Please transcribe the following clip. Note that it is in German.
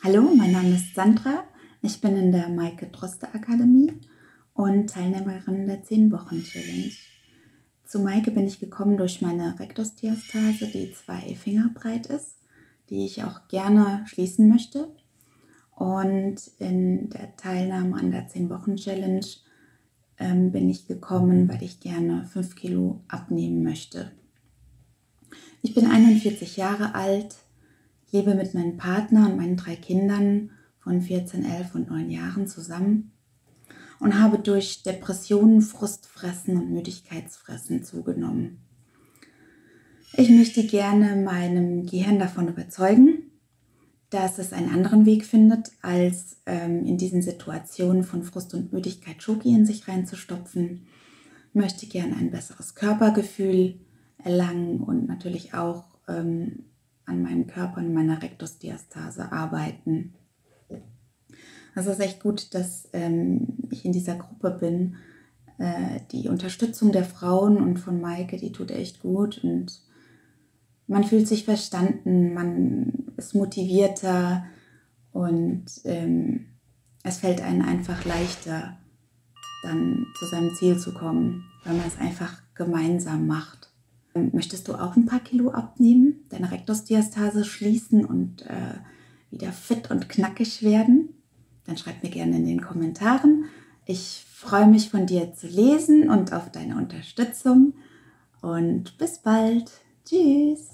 Hallo, mein Name ist Sandra. Ich bin in der Maike Droste Akademie und Teilnehmerin der 10-Wochen-Challenge. Zu Maike bin ich gekommen durch meine Rektusdiastase, die zwei Finger breit ist, die ich auch gerne schließen möchte. Und in der Teilnahme an der 10-Wochen-Challenge ähm, bin ich gekommen, weil ich gerne 5 Kilo abnehmen möchte. Ich bin 41 Jahre alt, lebe mit meinem Partner und meinen drei Kindern von 14, 11 und 9 Jahren zusammen und habe durch Depressionen, Frustfressen und Müdigkeitsfressen zugenommen. Ich möchte gerne meinem Gehirn davon überzeugen, dass es einen anderen Weg findet, als ähm, in diesen Situationen von Frust und Müdigkeit Schoki in sich reinzustopfen. Ich möchte gerne ein besseres Körpergefühl erlangen und natürlich auch ähm, an meinem Körper und meiner Rektusdiastase arbeiten. Es ist echt gut, dass ähm, ich in dieser Gruppe bin. Äh, die Unterstützung der Frauen und von Maike, die tut echt gut und man fühlt sich verstanden, man ist motivierter und ähm, es fällt einem einfach leichter, dann zu seinem Ziel zu kommen, weil man es einfach gemeinsam macht. Möchtest du auch ein paar Kilo abnehmen, deine Rektusdiastase schließen und äh, wieder fit und knackig werden? Dann schreib mir gerne in den Kommentaren. Ich freue mich von dir zu lesen und auf deine Unterstützung. Und bis bald. Tschüss.